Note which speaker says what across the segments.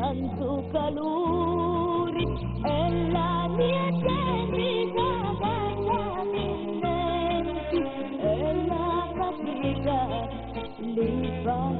Speaker 1: tanto calore è la mia terra bagna di menti è la fatica li fa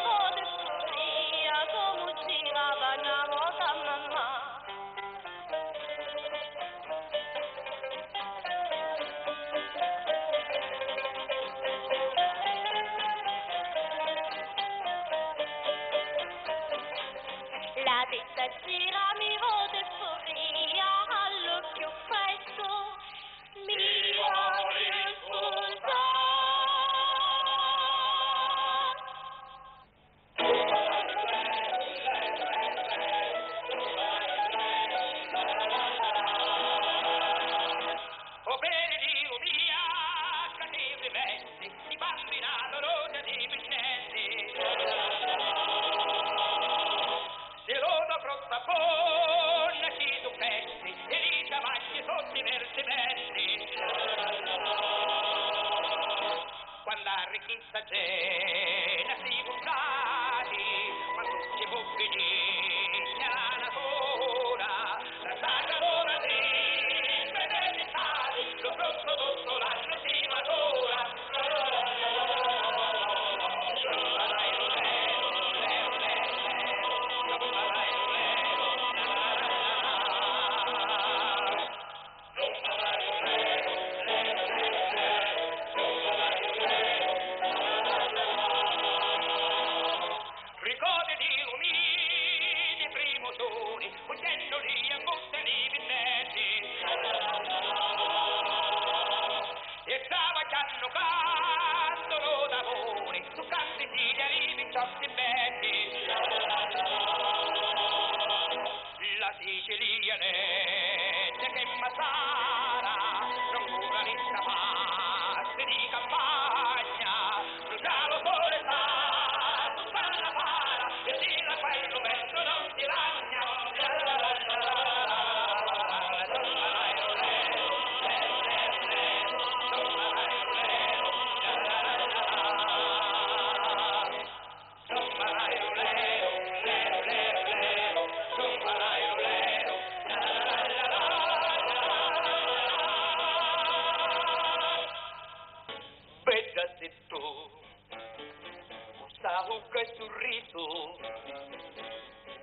Speaker 1: la che sorriso.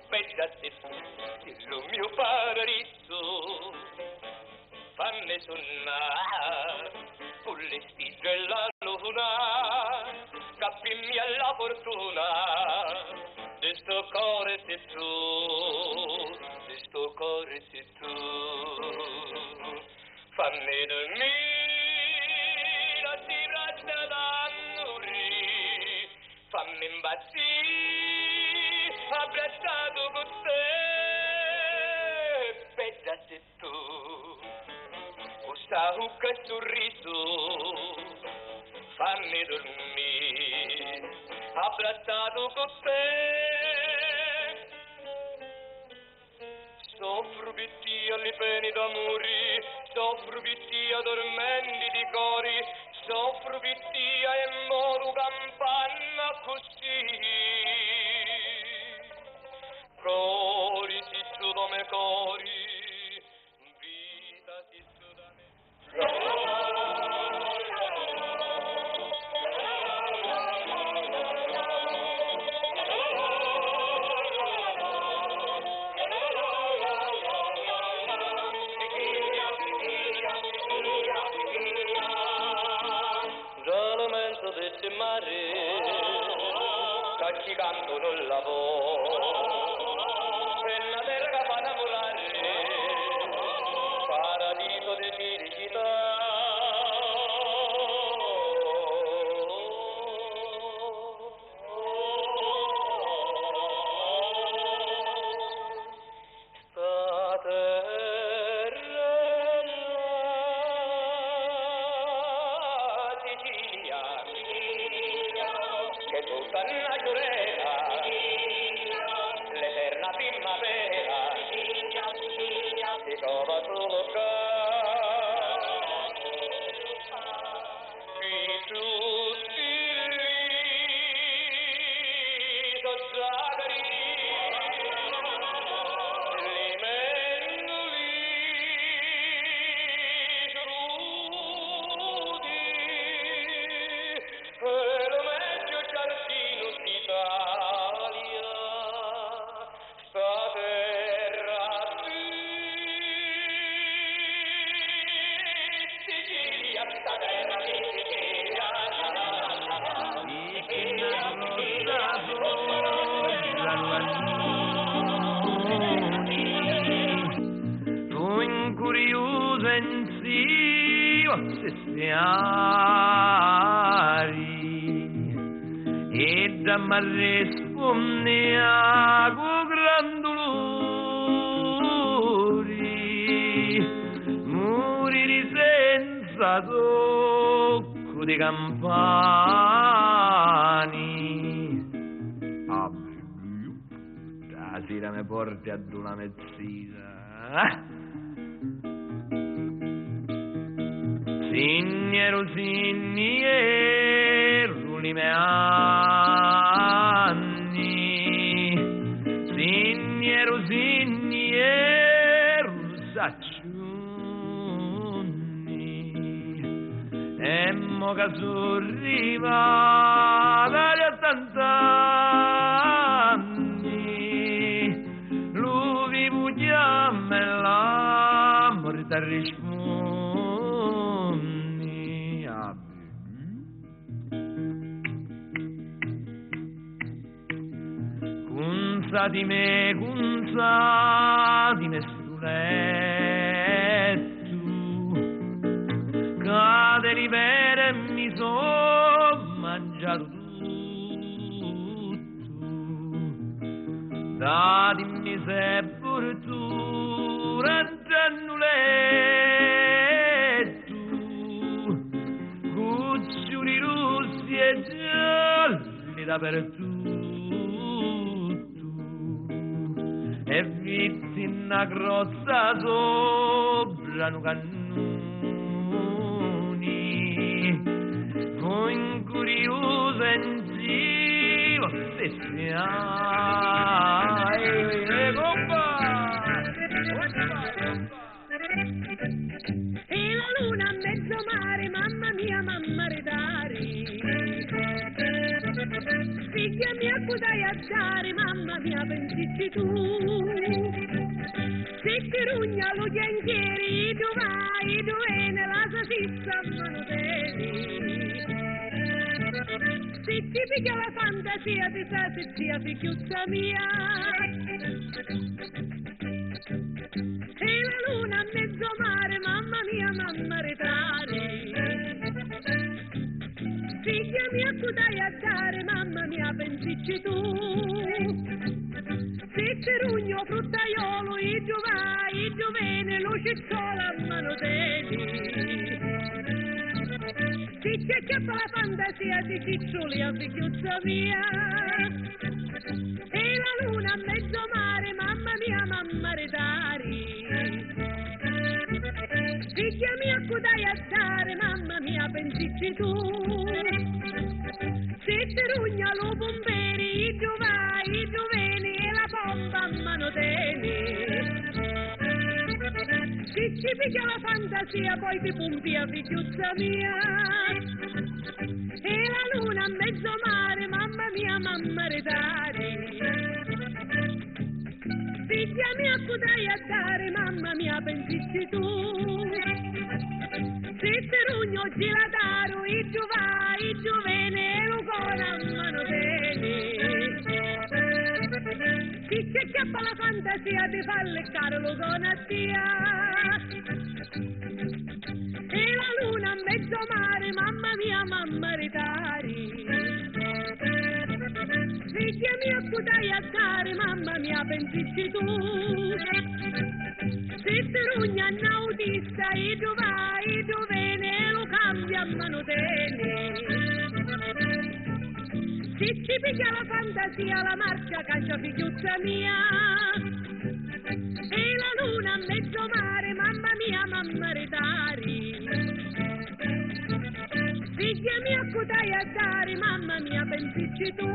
Speaker 1: Bella se fossi lo mio paradiso. Fammi sonnare con le stelle e la luna. Capimmi alla fortuna di sto cuore sei tu di sto cuore sei tu. Fammi dormire ti braccia da fammi
Speaker 2: imbazzire, abbracciato con te, pezzate tu, questa hucca e sorriso, fammi dormire, abbracciato con te. Soffro per te le pene d'amore, soffro per te a tormenti di cori, soffro per te e immoro campare, così, floristi sudo me cori, 기간도 놀라고. 맨날 어. 내려가 che tutta la giurea l'eterna primavera si trova sullo scopo e da me risponde a grandolori morire senza tocco di campani. Ah, la sera mi porti ad una mezzina eh? Signero,
Speaker 3: signore sullime anni, sinni e rosigni e mo che. cunza di me, cunza di me stuletto, cade libera e mi son mangiato tutto, da
Speaker 4: dimmi se pur tu. Rangiannuletto, cuccioli russi e gialli dappertutto. E vitti una grossa sopra un cannoni con curioso in giro se
Speaker 5: E la Figlia mia, codai a mamma mia, pensici tu. Se ti rugna lo ghianchieri, tu vai, tu vieni, la salsiccia mano. Se ti piglia la fantasia, ti sa se sia figliuzza mia. E la luna a mezzo mare, mamma mia, mamma retare. Figlia mia, tu dai a dare, mamma mia, pensici tu. Se ti rugno fruttaiolo, i tu vai, i tu vieni, luciccola a mano teni. Se ti acchiappa la fantasia, ti ciccioli a figliuzza mia. E la luna a mezzo mare, mamma mia, mamma redari. Figlia mia, codai a dare, mamma mia, pensici tu. Se ti rugna lo bomberi, tu vai, tu vieni e la bomba a mano teni. Se ci piglia la fantasia, poi ti pompi a figliuzza mia. E la luna a mezzo mare, mamma mia, mamma redari. Figlia mia, potrai dare, mamma mia, pensici tu. Se ti rugno gilataro, i giù vai, i giù Chi ci acchiappa la fantasia, ti fa leccare lo con a tia. E la luna a mezzo mare, mamma mia, mamma ritari. Figlia mia, potrai a dare, mamma mia, pensici tu. Se ti rugna un autista, e tu vai, tu vieni, lo cambia a mano teni. Se ci piglia la fantasia, la marcia caccia figliuzza mia. E la luna a mezzo mare, mamma mia, mamma retari. Figlia mia, codai a dare, mamma mia, pensici tu.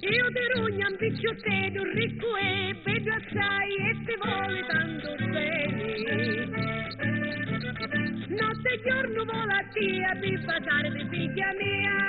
Speaker 5: Io ti rugno un picciotteto ricco e vedo assai e ti vuole tanto bene. Notte e giorno vola a te a di figlia mia.